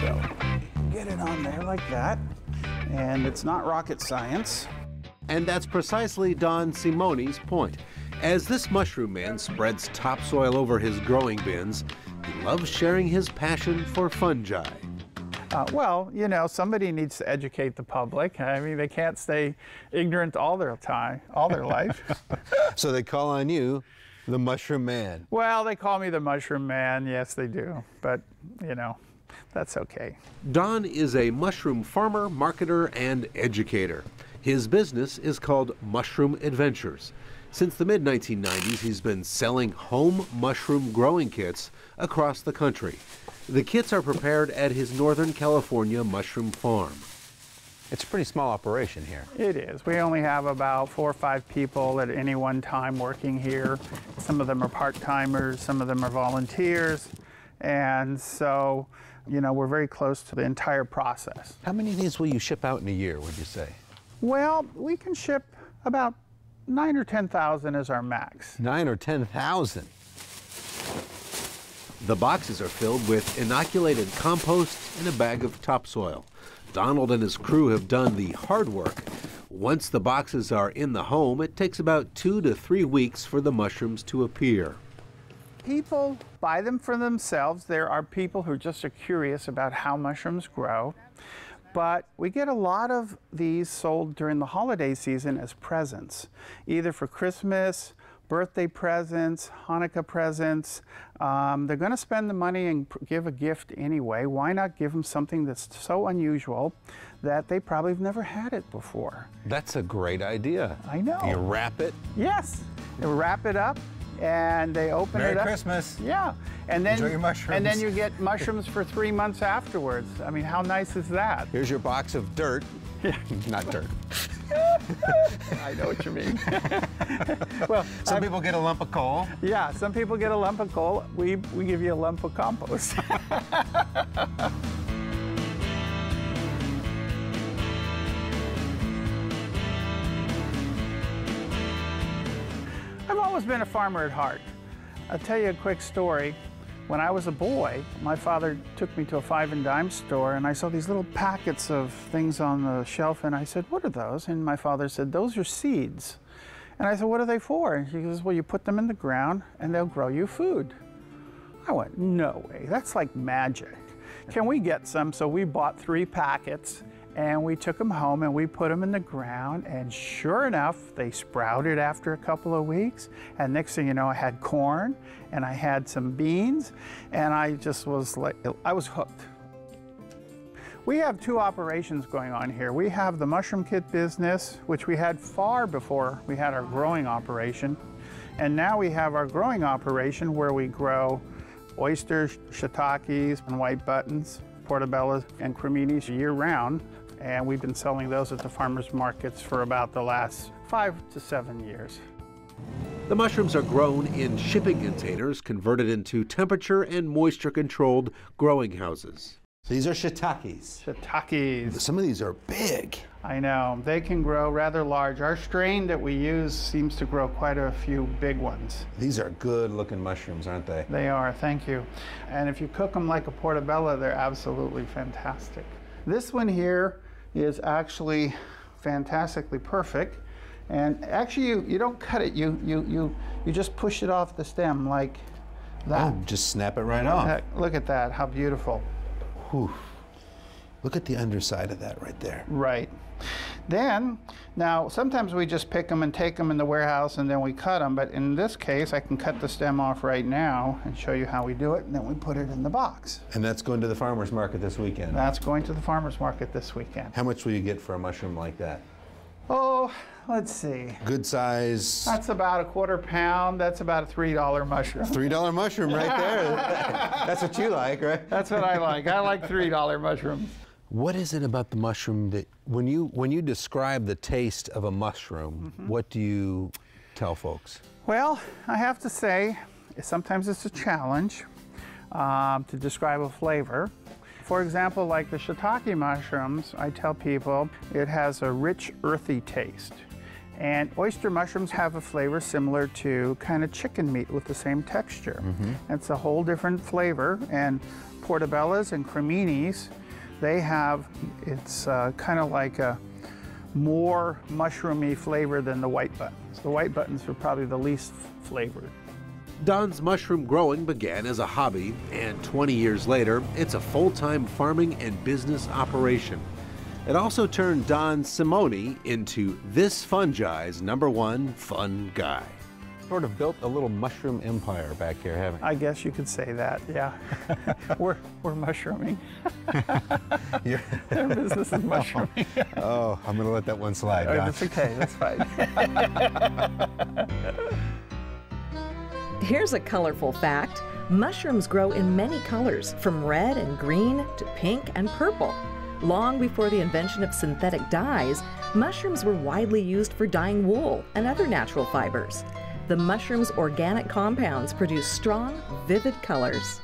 So get it on there like that. And it's not rocket science. And that's precisely Don Simoni's point. As this mushroom man spreads topsoil over his growing bins, he loves sharing his passion for fungi. Uh, well, you know, somebody needs to educate the public. I mean, they can't stay ignorant all their time, all their life. so they call on you, the mushroom man. Well, they call me the mushroom man. Yes, they do. But, you know, that's okay. Don is a mushroom farmer, marketer, and educator. His business is called Mushroom Adventures. Since the mid 1990s, he's been selling home mushroom growing kits across the country. The kits are prepared at his Northern California mushroom farm. It's a pretty small operation here. It is. We only have about four or five people at any one time working here. Some of them are part-timers, some of them are volunteers. And so, you know, we're very close to the entire process. How many of these will you ship out in a year, would you say? Well, we can ship about nine or 10,000 is our max. Nine or 10,000? The boxes are filled with inoculated compost and a bag of topsoil. Donald and his crew have done the hard work. Once the boxes are in the home, it takes about two to three weeks for the mushrooms to appear. People buy them for themselves. There are people who just are curious about how mushrooms grow. But we get a lot of these sold during the holiday season as presents, either for Christmas, birthday presents, Hanukkah presents. Um, they're going to spend the money and give a gift anyway. Why not give them something that's so unusual that they probably have never had it before? That's a great idea. I know. You wrap it? Yes. They wrap it up and they open Merry it up. Christmas. Yeah. And then Enjoy your mushrooms. And then you get mushrooms for three months afterwards. I mean, how nice is that? Here's your box of dirt. Yeah. Not dirt. I know what you mean. well, some people get a lump of coal. Yeah, some people get a lump of coal. We we give you a lump of compost. Always been a farmer at heart. I'll tell you a quick story. When I was a boy, my father took me to a five and dime store and I saw these little packets of things on the shelf and I said, what are those? And my father said, those are seeds. And I said, what are they for? And he goes, well, you put them in the ground and they'll grow you food. I went, no way, that's like magic. Can we get some? So we bought three packets and we took them home and we put them in the ground and sure enough they sprouted after a couple of weeks and next thing you know I had corn and I had some beans and I just was like I was hooked. We have two operations going on here. We have the mushroom kit business which we had far before we had our growing operation and now we have our growing operation where we grow oysters, shiitakes, and white buttons portobellas and creminis year round and we've been selling those at the farmers markets for about the last five to seven years. The mushrooms are grown in shipping containers converted into temperature and moisture controlled growing houses. These are shiitakes. Shiitakes. Some of these are big. I know. They can grow rather large. Our strain that we use seems to grow quite a few big ones. These are good looking mushrooms, aren't they? They are, thank you. And if you cook them like a portobello, they're absolutely fantastic. This one here is actually fantastically perfect. And actually, you, you don't cut it. You, you, you, you just push it off the stem like oh, that. Oh, just snap it right off. Look at that. How beautiful. Whew. Look at the underside of that right there. Right. Then, now sometimes we just pick them and take them in the warehouse and then we cut them, but in this case I can cut the stem off right now and show you how we do it and then we put it in the box. And that's going to the farmer's market this weekend? That's going to the farmer's market this weekend. How much will you get for a mushroom like that? Oh, let's see. Good size. That's about a quarter pound. That's about a $3 mushroom. $3 mushroom right there. That's what you like, right? That's what I like. I like $3 mushrooms. What is it about the mushroom that when you when you describe the taste of a mushroom, mm -hmm. what do you tell folks? Well, I have to say, sometimes it's a challenge um, to describe a flavor. For example, like the shiitake mushrooms, I tell people it has a rich, earthy taste. And oyster mushrooms have a flavor similar to kind of chicken meat with the same texture. Mm -hmm. It's a whole different flavor. And portobellas and creminis, they have, it's uh, kind of like a more mushroomy flavor than the white buttons. The white buttons are probably the least flavored. Don's mushroom growing began as a hobby, and 20 years later, it's a full time farming and business operation. It also turned Don Simoni into this fungi's number one fun guy. Sort of built a little mushroom empire back here, haven't you? I guess you could say that, yeah. we're, we're mushrooming. Yeah. Their business is mushrooming. oh, I'm going to let that one slide, Oh, that's okay, that's fine. Here's a colorful fact mushrooms grow in many colors, from red and green to pink and purple. Long before the invention of synthetic dyes, mushrooms were widely used for dyeing wool and other natural fibers. The mushroom's organic compounds produce strong, vivid colors.